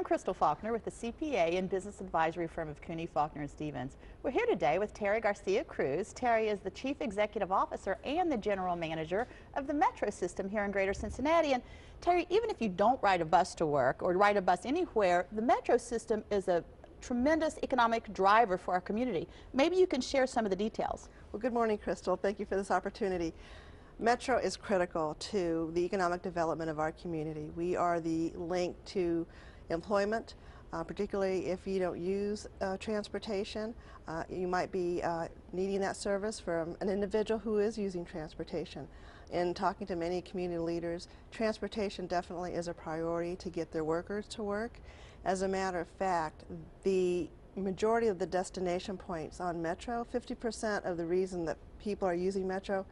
I'm Crystal Faulkner with the CPA and business advisory firm of Cooney Faulkner and Stevens. We're here today with Terry Garcia Cruz. Terry is the Chief Executive Officer and the General Manager of the Metro system here in Greater Cincinnati. And Terry, even if you don't ride a bus to work or ride a bus anywhere, the Metro system is a tremendous economic driver for our community. Maybe you can share some of the details. Well, good morning, Crystal. Thank you for this opportunity. Metro is critical to the economic development of our community. We are the link to employment, uh, particularly if you don't use uh, transportation. Uh, you might be uh, needing that service from an individual who is using transportation. In talking to many community leaders, transportation definitely is a priority to get their workers to work. As a matter of fact, the majority of the destination points on Metro, 50% of the reason that people are using Metro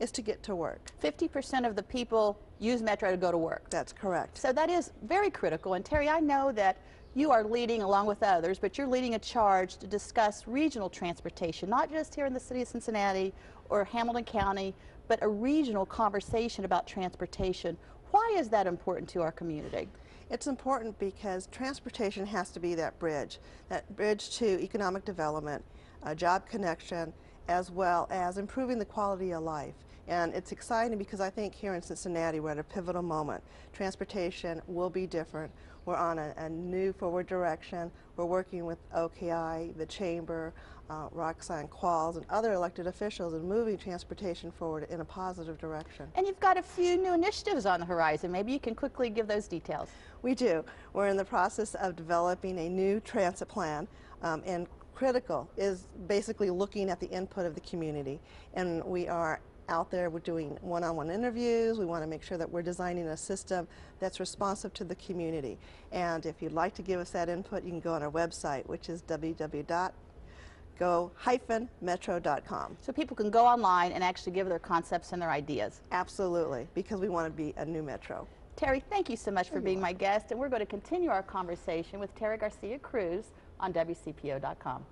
is to get to work. 50% of the people use Metro to go to work. That's correct. So that is very critical. And Terry, I know that you are leading along with others, but you're leading a charge to discuss regional transportation, not just here in the city of Cincinnati or Hamilton County, but a regional conversation about transportation. Why is that important to our community? It's important because transportation has to be that bridge, that bridge to economic development, uh, job connection, as well as improving the quality of life. And it's exciting because I think here in Cincinnati we're at a pivotal moment. Transportation will be different. We're on a, a new forward direction. We're working with OKI, the Chamber, uh, Roxanne Qualls, and other elected officials in moving transportation forward in a positive direction. And you've got a few new initiatives on the horizon. Maybe you can quickly give those details. We do. We're in the process of developing a new transit plan um, and critical is basically looking at the input of the community. And we are out there, we're doing one-on-one -on -one interviews. We want to make sure that we're designing a system that's responsive to the community. And if you'd like to give us that input, you can go on our website, which is www.go-metro.com. So people can go online and actually give their concepts and their ideas. Absolutely, because we want to be a new metro. Terry, thank you so much for being my guest, and we're going to continue our conversation with Terry Garcia Cruz on WCPO.com.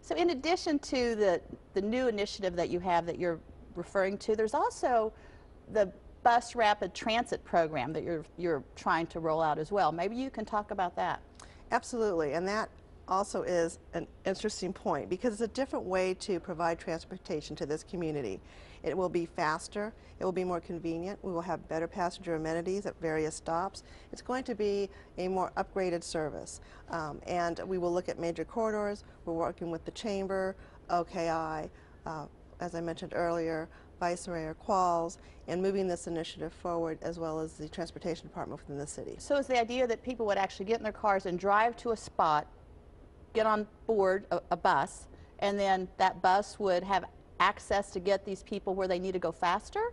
So in addition to the, the new initiative that you have that you're referring to, there's also the bus rapid transit program that you're, you're trying to roll out as well. Maybe you can talk about that. Absolutely, and that also is an interesting point because it's a different way to provide transportation to this community. It will be faster, it will be more convenient, we will have better passenger amenities at various stops. It's going to be a more upgraded service. Um, and we will look at major corridors, we're working with the Chamber, OKI, uh, as I mentioned earlier, Vice Mayor Qualls, and moving this initiative forward as well as the Transportation Department within the city. So is the idea that people would actually get in their cars and drive to a spot get on board a, a bus, and then that bus would have access to get these people where they need to go faster?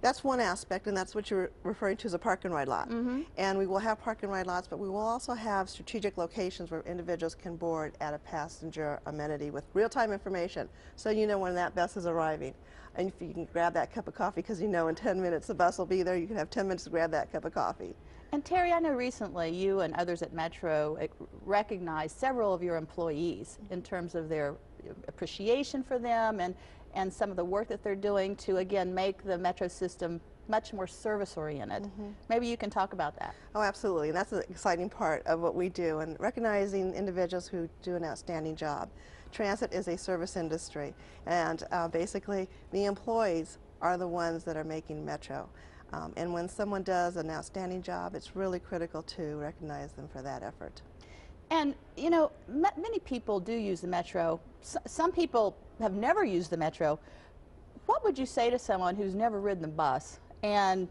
That's one aspect, and that's what you're referring to as a park and ride lot. Mm -hmm. And we will have park and ride lots, but we will also have strategic locations where individuals can board at a passenger amenity with real-time information, so you know when that bus is arriving. And if you can grab that cup of coffee because you know in 10 minutes the bus will be there, you can have 10 minutes to grab that cup of coffee. And Terry, I know recently you and others at Metro eh, recognized several of your employees in terms of their appreciation for them and, and some of the work that they're doing to, again, make the Metro system much more service oriented. Mm -hmm. Maybe you can talk about that. Oh, absolutely. And that's an exciting part of what we do and recognizing individuals who do an outstanding job. Transit is a service industry and uh, basically the employees are the ones that are making Metro. Um, and when someone does an outstanding job, it's really critical to recognize them for that effort. And, you know, many people do use the Metro. S some people have never used the Metro. What would you say to someone who's never ridden the bus and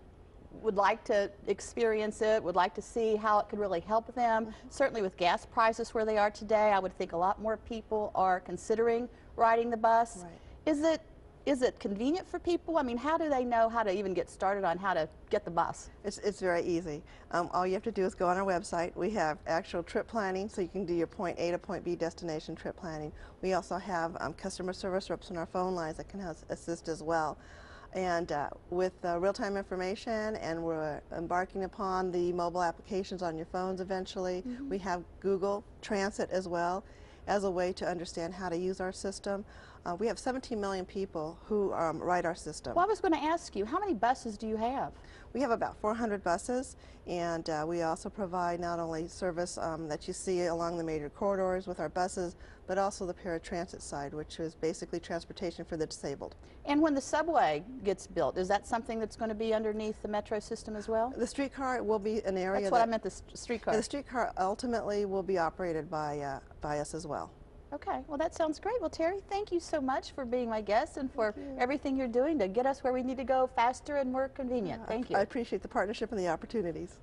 would like to experience it, would like to see how it could really help them? Mm -hmm. Certainly with gas prices where they are today, I would think a lot more people are considering riding the bus. Right. Is it is it convenient for people? I mean, how do they know how to even get started on how to get the bus? It's, it's very easy. Um, all you have to do is go on our website. We have actual trip planning, so you can do your point A to point B destination trip planning. We also have um, customer service reps on our phone lines that can assist as well. And uh, with uh, real-time information, and we're embarking upon the mobile applications on your phones eventually. Mm -hmm. We have Google Transit as well as a way to understand how to use our system. Uh, we have 17 million people who um, ride our system. Well, I was going to ask you, how many buses do you have? We have about 400 buses, and uh, we also provide not only service um, that you see along the major corridors with our buses, but also the paratransit side, which is basically transportation for the disabled. And when the subway gets built, is that something that's going to be underneath the metro system as well? The streetcar will be an area That's what I meant, the streetcar. the streetcar ultimately will be operated by uh, by us as well. Okay, well, that sounds great. Well, Terry, thank you so much for being my guest and for you. everything you're doing to get us where we need to go faster and more convenient. Thank you. I appreciate the partnership and the opportunities.